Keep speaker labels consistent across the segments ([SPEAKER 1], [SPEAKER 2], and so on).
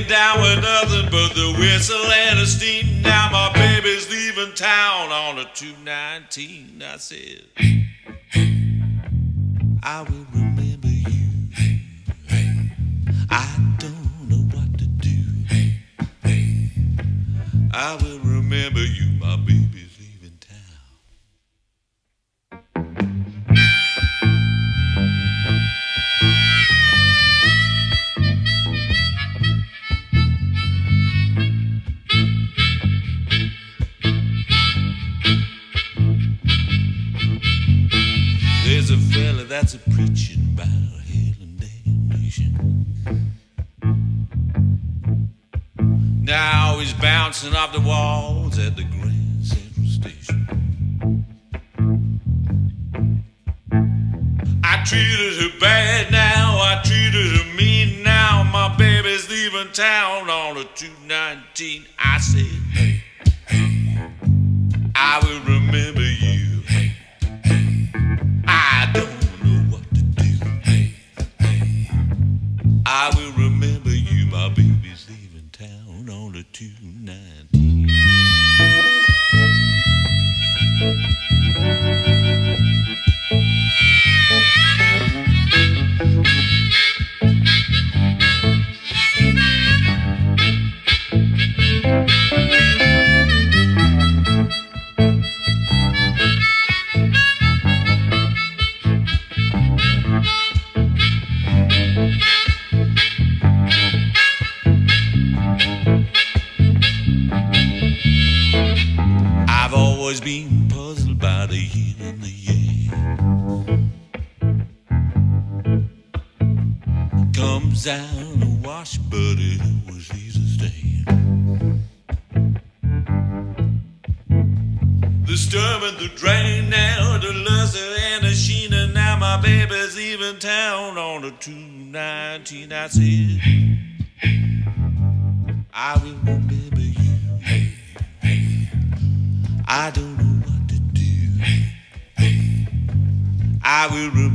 [SPEAKER 1] Laying down with nothing but the whistle and a steam. Now my baby's leaving town on a 219. I said, I will remember you. I don't know what to do. I will remember you. A preaching about hell and damnation. Now he's bouncing off the walls at the Grand Central Station. I treated her bad now, I treated her mean now. My baby's leaving town on a 219. I said, hey, I will remember you. Comes down a wash, but it leaves a stain. The storm and the drain now, the luster and the sheen, and now my baby's leaving town on a 219. I said, I will remember you. I don't know what to do. I will remember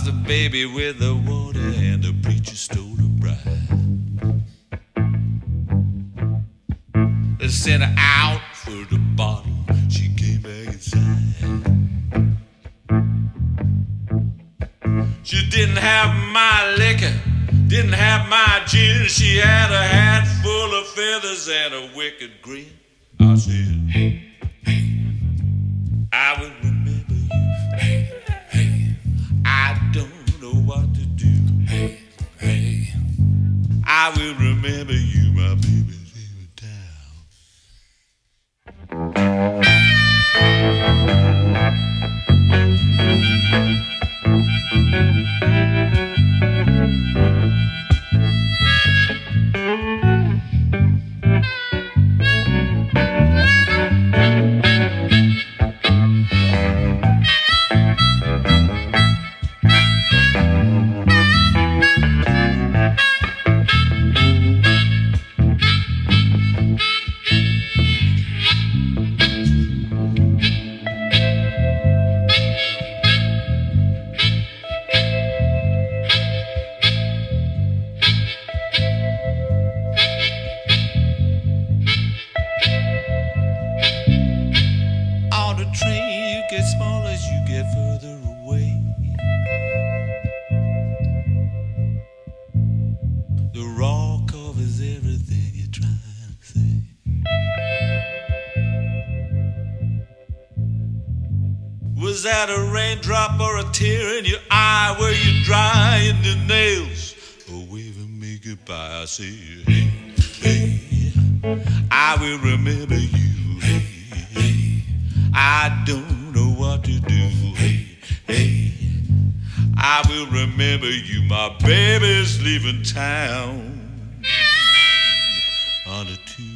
[SPEAKER 1] Lost a baby with the water, and the preacher stole a bride. They sent her out for the bottle. She came back inside. She didn't have my liquor, didn't have my gin. She had a hat full of feathers and a wicked grin. I said, I will train, you get small as you get further away. The raw covers everything you're trying to say. Was that a raindrop or a tear in your eye? Were you drying your nails or waving me goodbye? I say, hey, hey, I will remember you. I don't know what to do. Hey, hey, I will remember you. My baby's leaving town on a Tuesday.